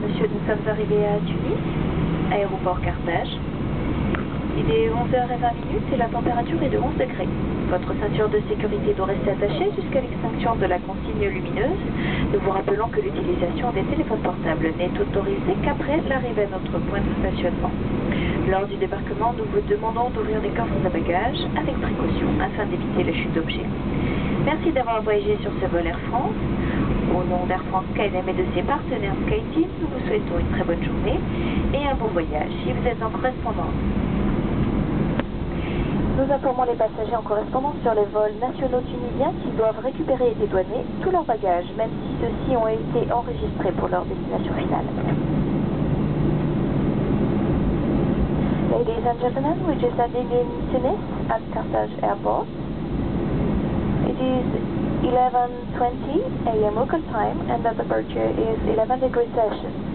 Messieurs, nous sommes arrivés à Tunis, aéroport Carthage. Il est 11h20 et la température est de 11 degrés. Votre ceinture de sécurité doit rester attachée jusqu'à l'extinction de la consigne lumineuse. Nous vous rappelons que l'utilisation des téléphones portables n'est autorisée qu'après l'arrivée à notre point de stationnement. Lors du débarquement, nous vous demandons d'ouvrir les coffres à bagages avec précaution afin d'éviter la chute d'objets. Merci d'avoir voyagé sur ce vol Air France. Au nom d'Air France KLM et de ses partenaires SkyTeam, nous vous souhaitons une très bonne journée et un bon voyage si vous êtes en correspondance. Nous informons les passagers en correspondance sur les vols nationaux tunisiens qui doivent récupérer et dédouaner tous leurs bagages, même si ceux-ci ont été enregistrés pour leur destination finale. Ladies and gentlemen, we just landed in Tunis at Carthage Airport. It is 11.20 a.m. local time and the temperature is 11 degrees Celsius.